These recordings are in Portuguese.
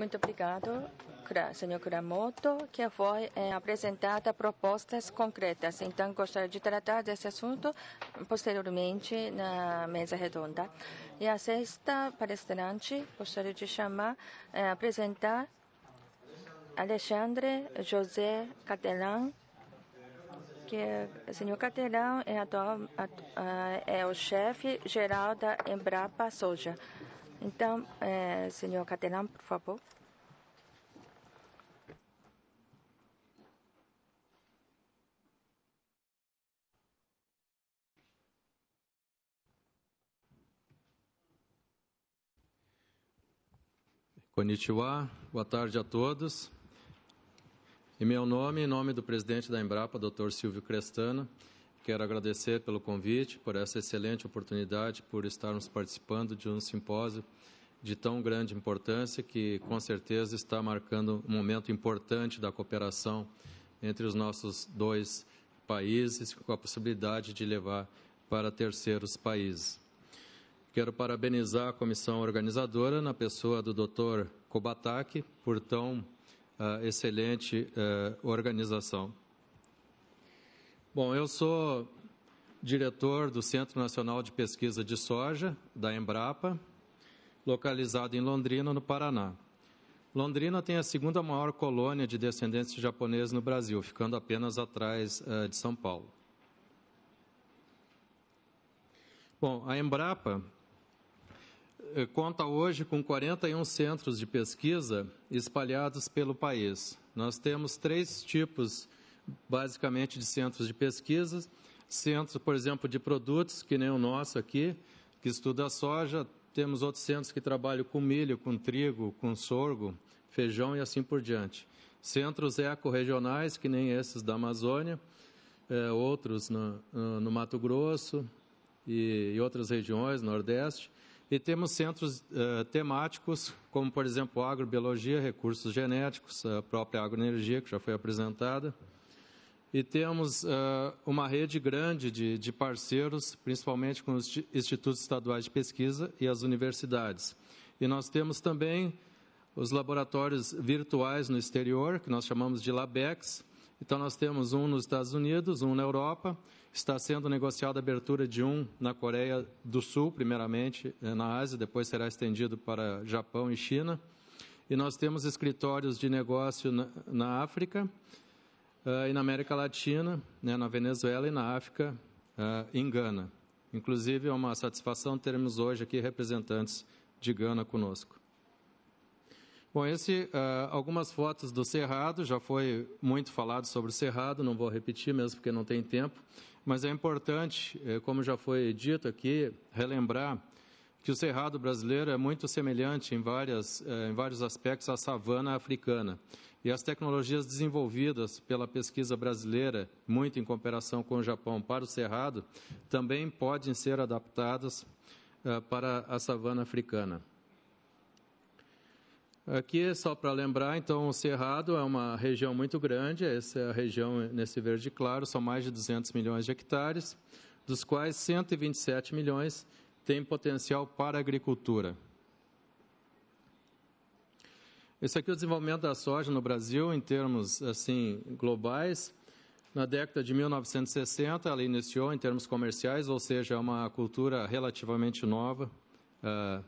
Muito obrigado, senhor Kuramoto, que foi é, apresentada propostas concretas. Então, gostaria de tratar desse assunto posteriormente na mesa redonda. E a sexta palestrante, gostaria de chamar, é, apresentar Alexandre José Catelan, que o senhor Catelan é, é o chefe geral da Embrapa Soja. Então, é, senhor Catelan, por favor. Konnichiwa, boa tarde a todos. Em meu nome, em nome do presidente da Embrapa, Dr. Silvio Crestano, quero agradecer pelo convite, por essa excelente oportunidade, por estarmos participando de um simpósio de tão grande importância que, com certeza, está marcando um momento importante da cooperação entre os nossos dois países, com a possibilidade de levar para terceiros países. Quero parabenizar a comissão organizadora, na pessoa do Dr. Kobataki, por tão uh, excelente uh, organização. Bom, eu sou diretor do Centro Nacional de Pesquisa de Soja, da Embrapa, localizado em Londrina, no Paraná. Londrina tem a segunda maior colônia de descendentes japoneses no Brasil, ficando apenas atrás uh, de São Paulo. Bom, a Embrapa eh, conta hoje com 41 centros de pesquisa espalhados pelo país. Nós temos três tipos, basicamente, de centros de pesquisa. Centros, por exemplo, de produtos, que nem o nosso aqui, que estuda a soja. Temos outros centros que trabalham com milho, com trigo, com sorgo, feijão e assim por diante. Centros eco-regionais, que nem esses da Amazônia, é, outros no, no, Mato Grosso e, e outras regiões, Nordeste e temos centros uh, temáticos, como, por exemplo, agrobiologia, recursos genéticos, a própria agroenergia, que já foi apresentada. E temos uh, uma rede grande de, de, parceiros, principalmente com os institutos estaduais de pesquisa e as universidades. E nós temos também os laboratórios virtuais no exterior, que nós chamamos de LabEx. Então, nós temos um nos Estados Unidos, um na Europa, Está sendo negociada a abertura de um na Coreia do Sul, primeiramente eh, na Ásia, depois será estendido para Japão e China. E nós temos escritórios de negócio na, na África uh, e na América Latina, né, na Venezuela e na África, uh, em Gana. Inclusive, é uma satisfação termos hoje aqui representantes de Gana conosco. Bom, esse, uh, algumas fotos do Cerrado, já foi muito falado sobre o Cerrado, não vou repetir mesmo porque não tem tempo, mas é importante, eh, como já foi dito aqui, relembrar que o Cerrado brasileiro é muito semelhante em, várias, eh, em vários aspectos à savana africana. E as tecnologias desenvolvidas pela pesquisa brasileira, muito em comparação com o Japão, para o Cerrado, também podem ser adaptadas uh, para a savana africana. Aqui, só para lembrar, então, o Cerrado é uma região muito grande, essa é a região nesse verde claro, são mais de 200 milhões de hectares, dos quais 127 milhões têm potencial para agricultura. Esse aqui é o desenvolvimento da soja no Brasil em termos assim globais. Na década de 1960, ela iniciou em termos comerciais, ou seja, é uma cultura relativamente nova uh,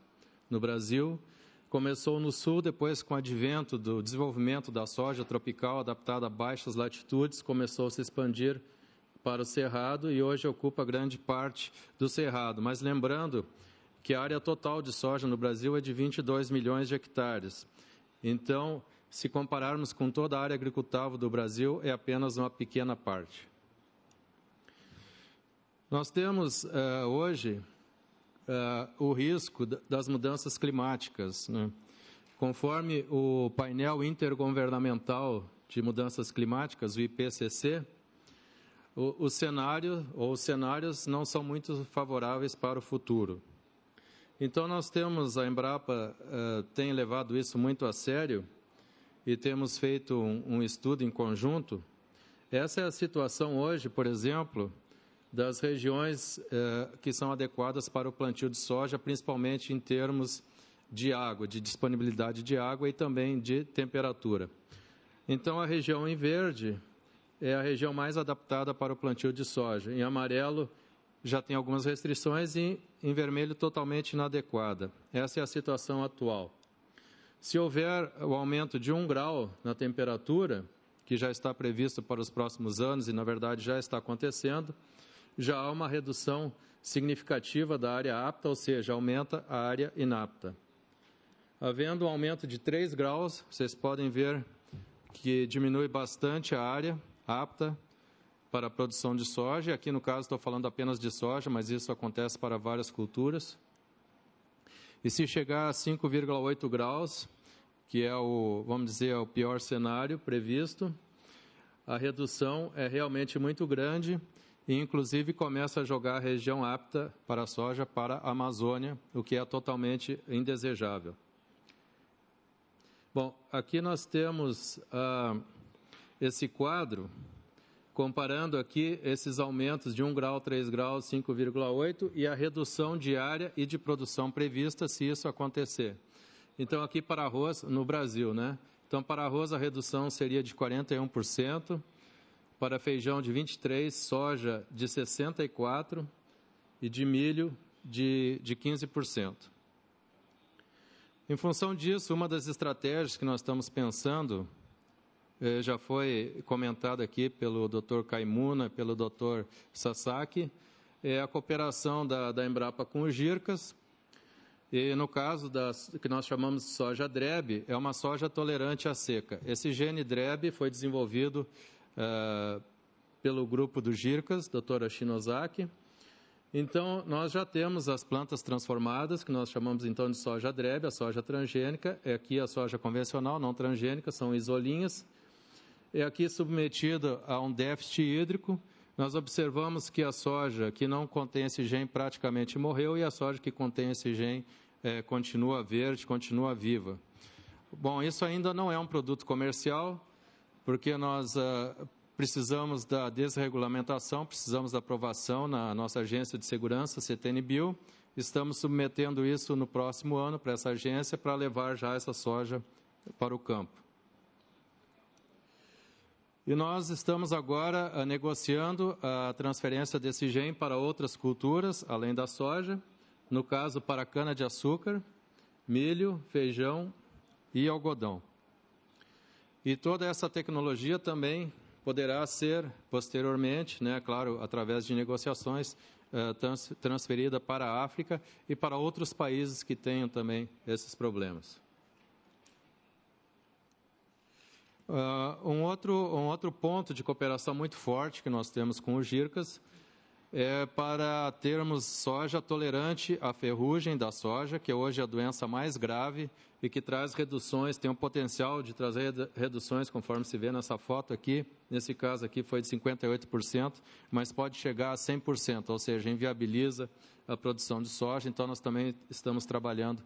no Brasil. Começou no sul, depois, com o advento do desenvolvimento da soja tropical adaptada a baixas latitudes, começou a se expandir para o Cerrado e hoje ocupa grande parte do Cerrado. Mas lembrando que a área total de soja no Brasil é de 22 milhões de hectares. Então, se compararmos com toda a área agricultável do Brasil, é apenas uma pequena parte. Nós temos uh, hoje uh, o risco das mudanças climáticas. Né? Conforme o painel intergovernamental de mudanças climáticas, o IPCC, o, o cenário ou os cenários não são muito favoráveis para o futuro. Então nós temos a Embrapa uh, tem levado isso muito a sério e temos feito um, um estudo em conjunto. Essa é a situação hoje, por exemplo, das regiões eh, que são adequadas para o plantio de soja, principalmente em termos de água, de disponibilidade de água e também de temperatura. Então, a região em verde é a região mais adaptada para o plantio de soja. Em amarelo, já tem algumas restrições e em vermelho, totalmente inadequada. Essa é a situação atual. Se houver o aumento de um grau na temperatura, que já está previsto para os próximos anos e, na verdade, já está acontecendo, já há uma redução significativa da área apta, ou seja, aumenta a área inapta. Havendo um aumento de 3 graus, vocês podem ver que diminui bastante a área apta para a produção de soja. Aqui, no caso, estou falando apenas de soja, mas isso acontece para várias culturas. E se chegar a 5,8 graus, que é o, vamos dizer, o pior cenário previsto, a redução é realmente muito grande e, inclusive, começa a jogar a região apta para a soja para a Amazônia, o que é totalmente indesejável. Bom, aqui nós temos ah, esse quadro, comparando aqui esses aumentos de 1 grau, 3 graus, 5,8 e a redução de área e de produção prevista se isso acontecer. Então, aqui para arroz, no Brasil, né? Então, para arroz, a redução seria de 41%, para feijão de 23%, soja de 64% e de milho de, de 15%. Em função disso, uma das estratégias que nós estamos pensando, já foi comentada aqui pelo Dr. Caimuna, pelo Dr. Sasaki, é a cooperação da, da Embrapa com os GIRCAS. E no caso das, que nós chamamos de soja DREB, é uma soja tolerante à seca. Esse gene DREB foi desenvolvido uh, pelo grupo do GIRCAS, doutora Shinozaki, então, nós já temos as plantas transformadas, que nós chamamos então de soja drebe, a soja transgênica, é aqui a soja convencional, não transgênica, são isolinhas. É aqui submetida a um déficit hídrico. Nós observamos que a soja que não contém esse gene praticamente morreu e a soja que contém esse gene é, continua verde, continua viva. Bom, isso ainda não é um produto comercial, porque nós uh, precisamos da desregulamentação, precisamos da aprovação na nossa agência de segurança, CTNBio. Estamos submetendo isso no próximo ano para essa agência para levar já essa soja para o campo. E nós estamos agora uh, negociando a transferência desse gene para outras culturas, além da soja, no caso para cana-de-açúcar, milho, feijão e algodão. E toda essa tecnologia também poderá ser posteriormente, né, claro, através de negociações, trans, transferida para a África e para outros países que tenham também esses problemas. Uh, um, outro, um outro ponto de cooperação muito forte que nós temos com os GIRCAS é para termos soja tolerante à ferrugem da soja, que hoje é a doença mais grave e que traz reduções, tem o potencial de trazer reduções, conforme se vê nessa foto aqui. Nesse caso aqui foi de 58%, mas pode chegar a 100%, ou seja, inviabiliza a produção de soja. Então, nós também estamos trabalhando